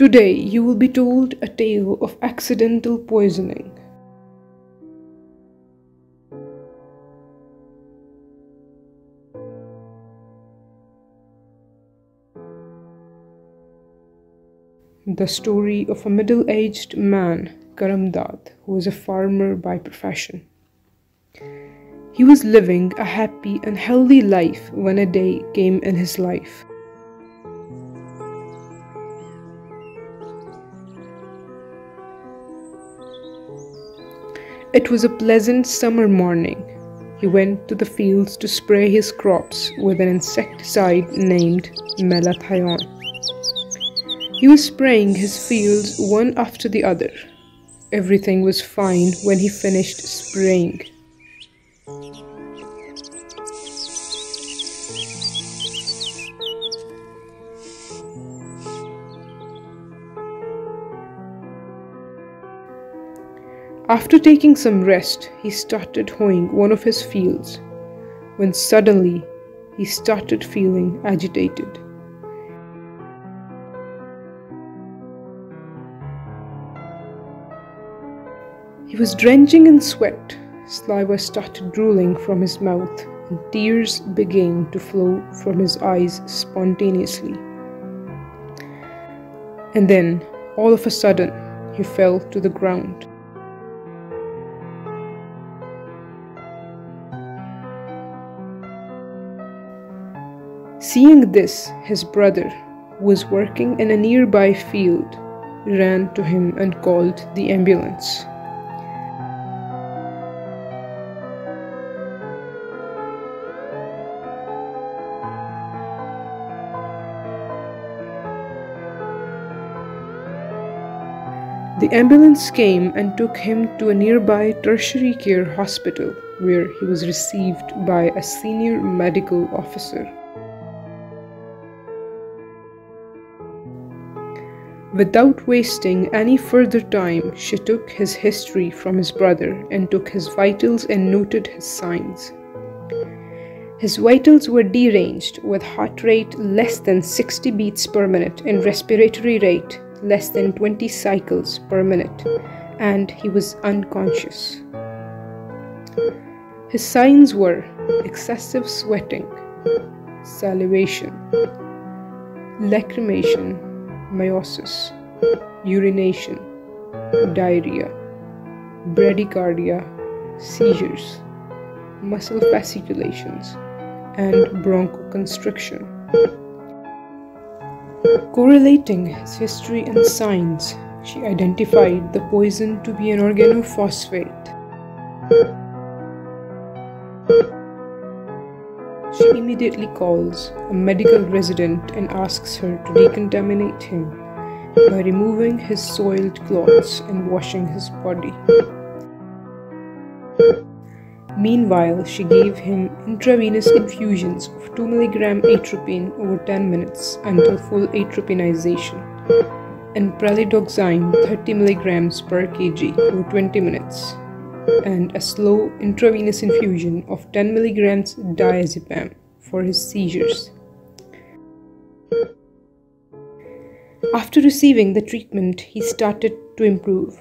Today, you will be told a tale of accidental poisoning. The story of a middle aged man, Karamdad, who was a farmer by profession. He was living a happy and healthy life when a day came in his life. It was a pleasant summer morning. He went to the fields to spray his crops with an insecticide named malathion. He was spraying his fields one after the other. Everything was fine when he finished spraying. After taking some rest, he started hoeing one of his fields, when suddenly he started feeling agitated. He was drenching in sweat. Saliva started drooling from his mouth, and tears began to flow from his eyes spontaneously. And then, all of a sudden, he fell to the ground. Seeing this, his brother, who was working in a nearby field, ran to him and called the ambulance. The ambulance came and took him to a nearby tertiary care hospital where he was received by a senior medical officer. Without wasting any further time, she took his history from his brother and took his vitals and noted his signs. His vitals were deranged with heart rate less than 60 beats per minute and respiratory rate less than 20 cycles per minute, and he was unconscious. His signs were excessive sweating, salivation, lacrimation, miosis, urination, diarrhea, bradycardia, seizures, muscle fasciculations, and bronchoconstriction. Correlating his history and signs, she identified the poison to be an organophosphate. She immediately calls a medical resident and asks her to decontaminate him by removing his soiled clothes and washing his body. Meanwhile, she gave him intravenous infusions of 2 mg atropine over 10 minutes until full atropinization and pralidoxime 30 mg per kg over 20 minutes and a slow intravenous infusion of 10 milligrams diazepam for his seizures. After receiving the treatment, he started to improve.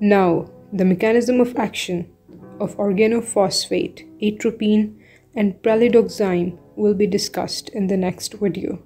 Now, the mechanism of action of organophosphate, atropine, and pralidoxime will be discussed in the next video.